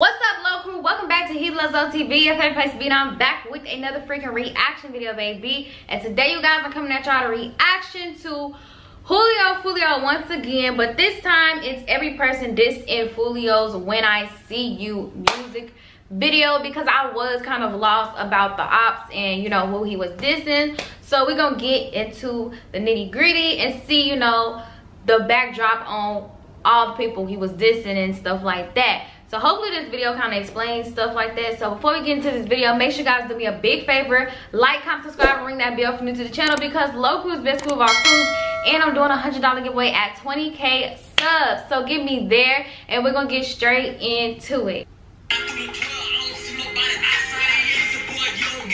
What's up, Low Crew? Welcome back to He Loves OTV. Your favorite place to be. And I'm back with another freaking reaction video, baby. And today, you guys are coming at y'all to reaction to Julio Foolio once again. But this time, it's every person this in Foolio's When I See You music video because I was kind of lost about the ops and, you know, who he was dissing. So we're going to get into the nitty gritty and see, you know, the backdrop on all the people he was dissing and stuff like that. So hopefully this video kind of explains stuff like that. So before we get into this video, make sure you guys do me a big favor. Like, comment, subscribe, and ring that bell if you're new to the channel because Crew is best crew of our crews. And I'm doing a $100 giveaway at 20k subs. So get me there and we're going to get straight into it.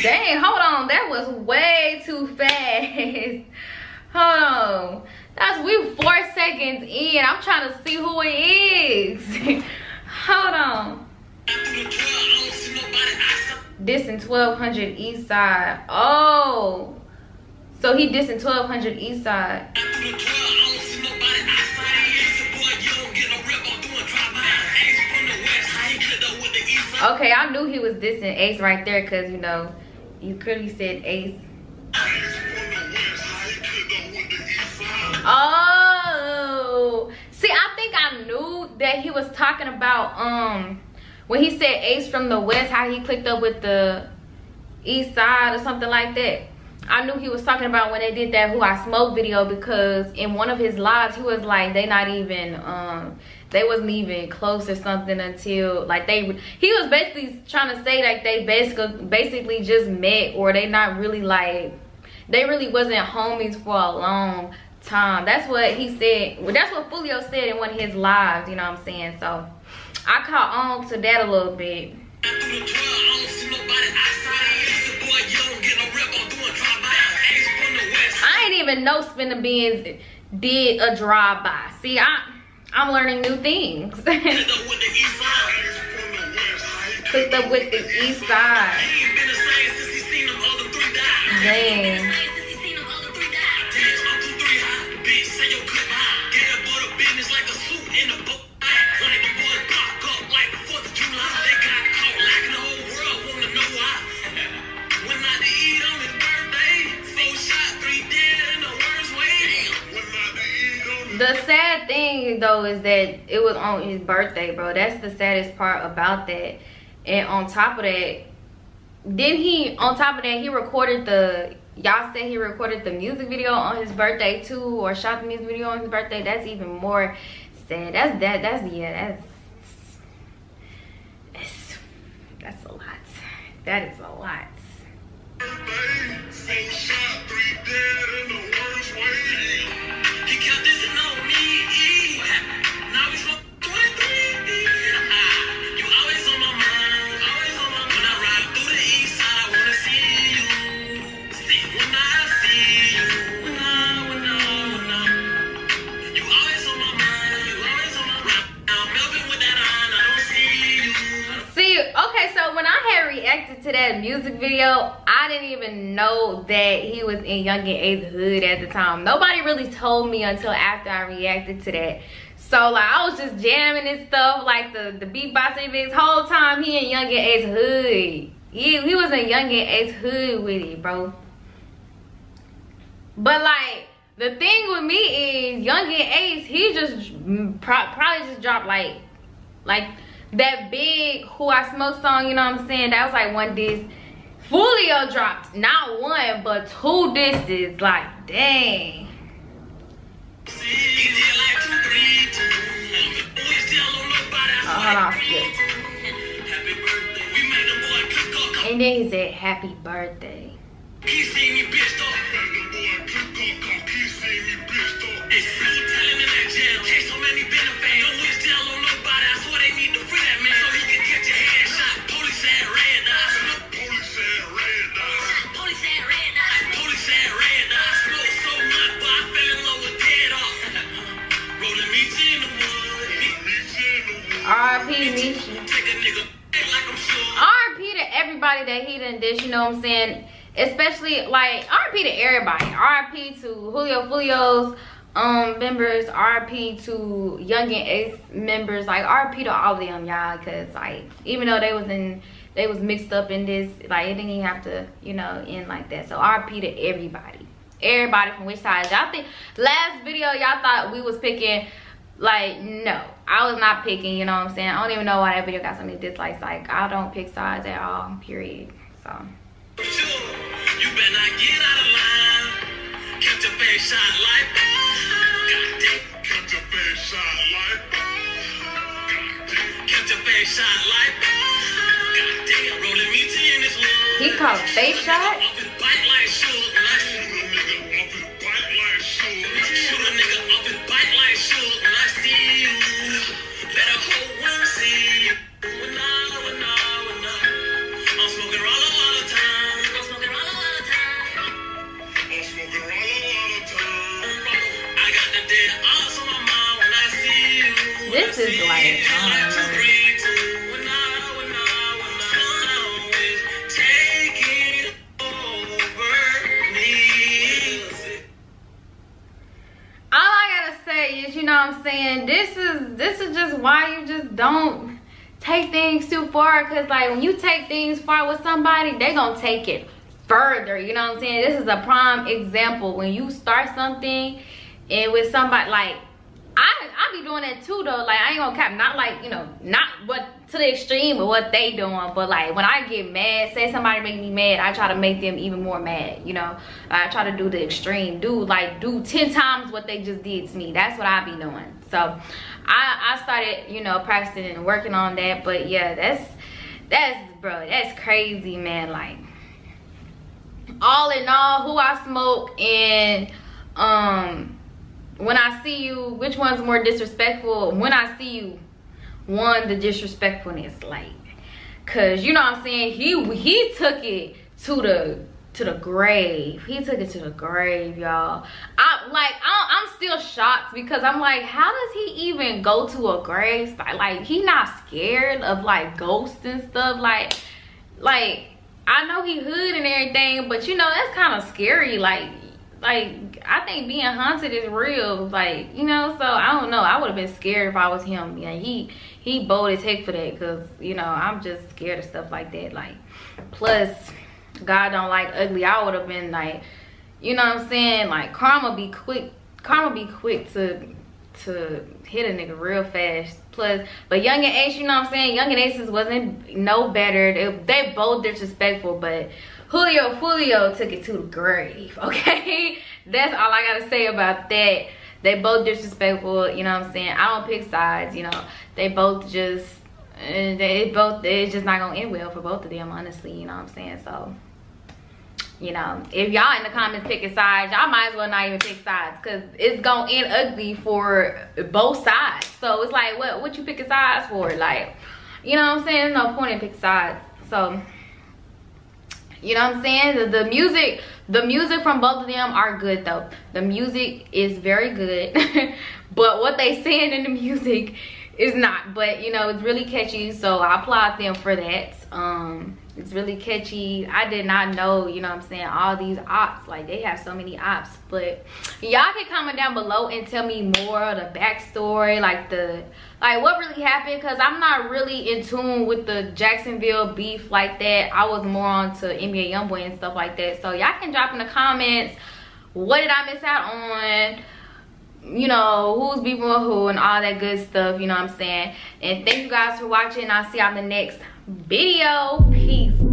Dang, hold on. That was way too fast. hold on. That's we four seconds in. I'm trying to see who it is. Hold on. Dissing 1200 East Side. Oh. So he dissing 1200 East Side. Okay, I knew he was dissing Ace right there because, you know, you clearly said Ace. Oh. See, I think I knew that he was talking about um when he said Ace from the West, how he clicked up with the East Side or something like that. I knew he was talking about when they did that Who I Smoke video because in one of his lives, he was like, they not even, um, they wasn't even close or something until like they, he was basically trying to say like they basically, basically just met or they not really like, they really wasn't homies for a long time. That's what he said. Well, that's what Foolio said in one of his lives, you know what I'm saying? So I caught on to that a little bit. I ain't even know Spinabenz did a drive-by. See, I, I'm learning new things. Clicked up with the east side. Dang. The sad thing though is that it was on his birthday, bro. That's the saddest part about that. And on top of that, then he on top of that he recorded the y'all say he recorded the music video on his birthday too or shot the music video on his birthday. That's even more sad. That's that that's yeah that's that's a lot. That is a lot to that music video, I didn't even know that he was in Yungeen Ace hood at the time. Nobody really told me until after I reacted to that. So like I was just jamming and stuff, like the, the beatboxing this whole time he in Yungeen Ace hood. He, he was in Yungeen Ace hood with it, bro. But like the thing with me is Yungeen Ace, he just mm, pro probably just dropped like like that big Who I Smoke song, you know what I'm saying? That was like one diss. Foolio dropped not one, but two disses. Like, dang. Oh, hold on, skip. And then he said, happy birthday. Everybody that he done this, you know what I'm saying? Especially like RP to everybody. RP to Julio Foolio's um members. Rp to Yungeen Ace members. Like rp to all of them y'all because like even though they was in they was mixed up in this like it didn't even have to you know end like that. So rp to everybody. Everybody from which side. Y'all think last video y'all thought we was picking like no. I was not picking you know what i'm saying? I don't even know why that video got so many dislikes. Like i don't pick sides at all period. So. You better not get out of line. Catch a face shot like He called face shot? Why you just don't take things too far. Cause like when you take things far with somebody, they gonna take it further. You know what I'm saying? This is a prime example. When you start something and with somebody like I I be doing that too though. Like I ain't gonna cap, not like, you know, not what to the extreme of what they doing, but like when I get mad, say somebody make me mad, I try to make them even more mad, you know. I try to do the extreme, do like do 10 times what they just did to me. That's what I be doing. So I I started, you know, practicing and working on that, but yeah, that's that's bro, that's crazy, man. Like all in all, who I smoke and um when I see you, which one's more disrespectful? When I see you, one, the disrespectfulness, like, cause you know what I'm saying? He he took it to the to the grave. He took it to the grave, y'all. I like I, am still shocked because I'm like, how does he even go to a grave? Like he not scared of like ghosts and stuff. Like like I know he hood and everything, but you know that's kind of scary. Like like I think being haunted is real. Like, you know, so I don't know. I would have been scared if I was him. Yeah, he he bold as heck for that because, you know, I'm just scared of stuff like that. Like, plus, God don't like ugly. I would have been like, you know what I'm saying? Like, karma be quick. Karma be quick to to hit a nigga real fast. Plus, but Yungeen Ace, you know what I'm saying? Yungeen Aces wasn't no better. They, they both disrespectful, but Julio Julio took it to the grave, okay? That's all I gotta say about that. They both disrespectful, you know what I'm saying? I don't pick sides, you know. They both just, eh, they both, it's just not gonna end well for both of them, honestly, you know what I'm saying? So, you know, if y'all in the comments picking sides, y'all might as well not even pick sides because it's gonna end ugly for both sides. So it's like, what, what you picking sides for? Like, you know what I'm saying? There's no point in picking sides. So, you know what i'm saying? The, the, music the music from both of them are good though. The music is very good but what they saying in the music is not. But you know it's really catchy so i applaud them for that. Um it's really catchy. I did not know you know i'm saying all these ops. Like they have so many ops but y'all can comment down below and tell me more of the backstory like the like what really happened because i'm not really in tune with the jacksonville beef like that. I was more on to nba youngboy and stuff like that. So y'all can drop in the comments what did i miss out on you know who's beefing with who and all that good stuff you know what i'm saying? And thank you guys for watching. I'll see you on the next video. Peace